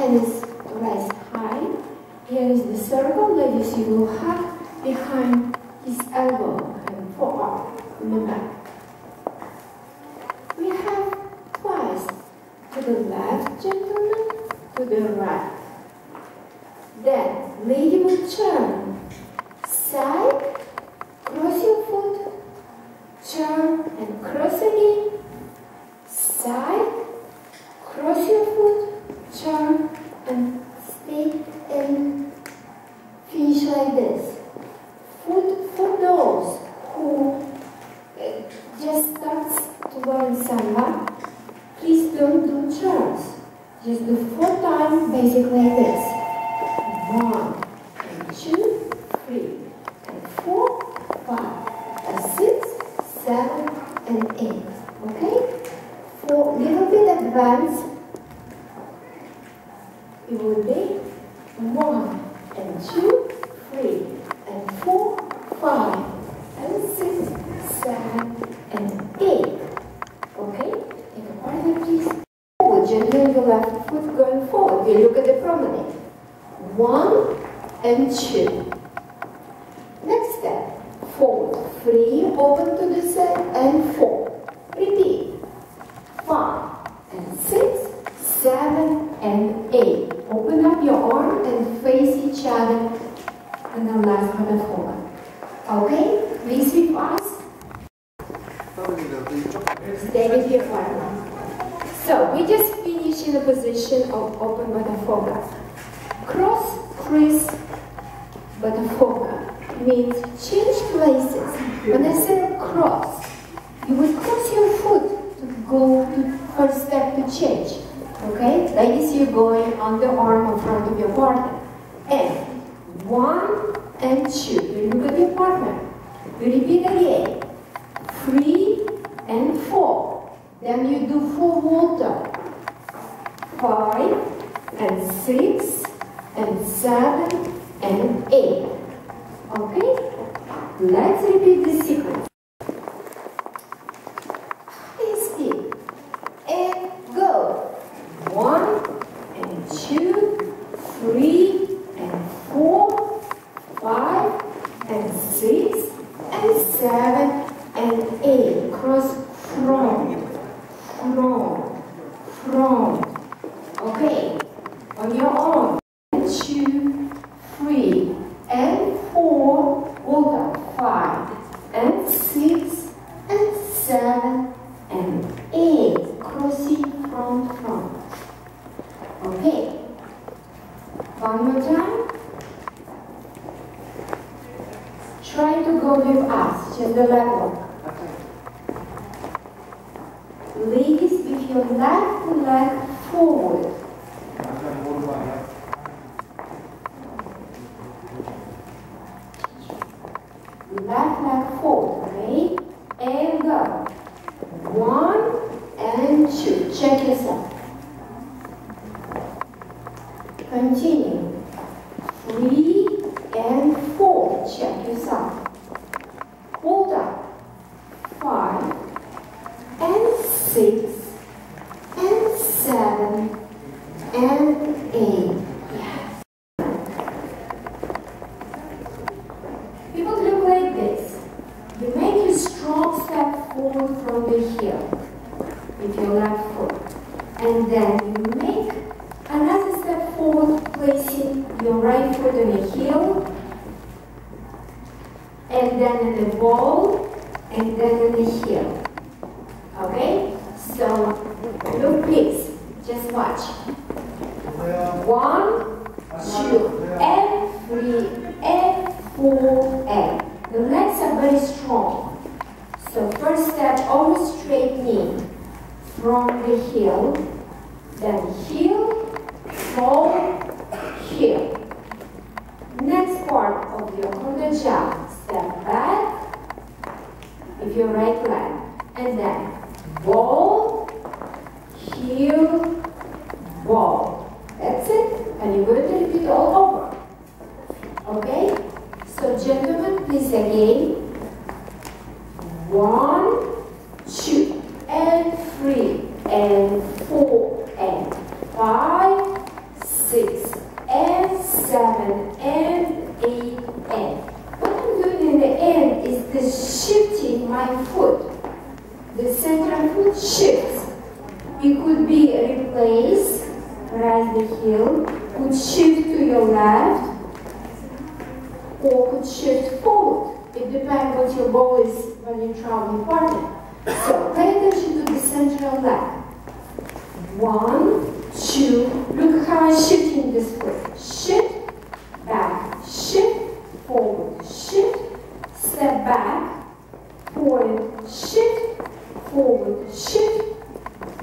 hands raised high. Here is the circle, ladies, you will have behind his elbow and forearm in the back. We have twice to the left, gentlemen, to the right. Then, lady will turn side, cross your foot, turn and cross again, side, cross your foot, turn and stay and finish like this. Foot for those who uh, just starts learn samba, please don't do turns. Just do four times basically like this. One and two, three and four, five and six, seven and eight. Okay? For a little bit advanced, it will be one and two, three and four, five and six, seven and eight. Okay? Take a partner, please. Forward, gently your left foot going forward. We look at the promenade. One and two. Next step. Forward, three, open to the side, and four. Repeat. Five and six, seven and eight. Open up your arm and face each other. And the last one forward. Okay? Please be fast. Stay with your partner. So we just finished in the position of open botafogo. Cross, crease, botafogo means change places. When I say cross, you will cross your foot to go to first step to change. Okay? Ladies, you're going on the arm in front of your partner. And one and two. You look at your partner. You repeat again. Three and four. Then you do full water. Five and six and seven and eight. Okay? Let's repeat the sequence. Speed. And go. One and two, three and four, five and six and seven and eight. Cross from, from, from. Okay. On your own. One, two, three and four. Hold up. Five and six and seven and eight. Crossing from. Okay. One more time. Try to go with us, just the walk. Ladies, with your left leg forward. Left leg forward, okay? And go. One and Check yourself. Continue. Three and four. Check yourself. Hold up. Five and six and seven and eight. Yes. People look like this. You make a strong step forward from the heel with your left foot. And then you make another step forward, placing your right foot on the heel, and then in the ball, and then in the heel. Okay? So, look please, just watch. One, two, and three, and four, and. The legs are very strong. So first step, always straight knee from the heel, then heel, fall, heel. Next part of your corner jump, step back with your right leg, and then ball, heel, ball. That's it, and you're going to repeat all over. Okay? So gentlemen, please again. One, two, and three, and four, foot shifts. It could be replace, rise the heel, could shift to your left, or could shift forward. It depends what your goal is when you travel partner. So pay attention to the central leg. One, two, look how I'm shifting this foot. Shift, back, shift, forward, shift, step back, forward, shift, forward, shift.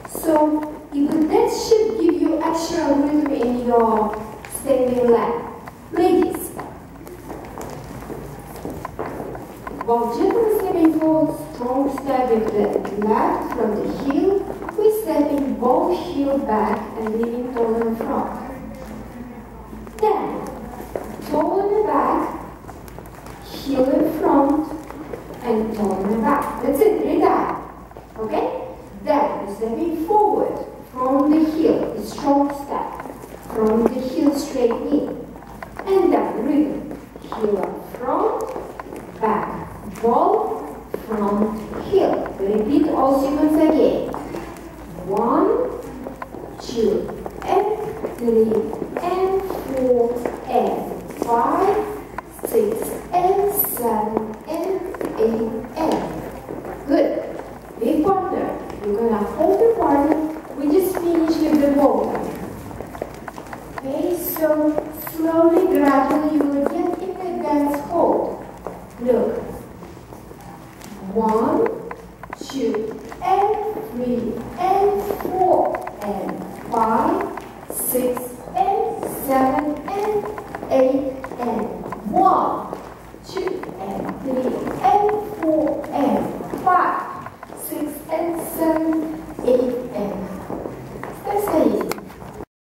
So even that shift give you extra rhythm in your standing leg. Ladies, while gently stepping forward, strong step with the left from the heel, we stepping both heel back and leaning toward the front. Then, toe in the back, heel in front, and toe in the back. That's it, three times. Okay? Then, stepping forward from the heel, a strong step, from the heel straight in. And then rhythm, heel up front, back, ball, front, heel. Repeat all sequence again. One, two, and three, and four, and five, six, and seven, and eight, and. Good. Big partner. You're gonna hold the partner. We just finished with the ball. Okay, so slowly, gradually, you will get in the dance hold. Look. One, two, and three, and four, and five, six, and seven, and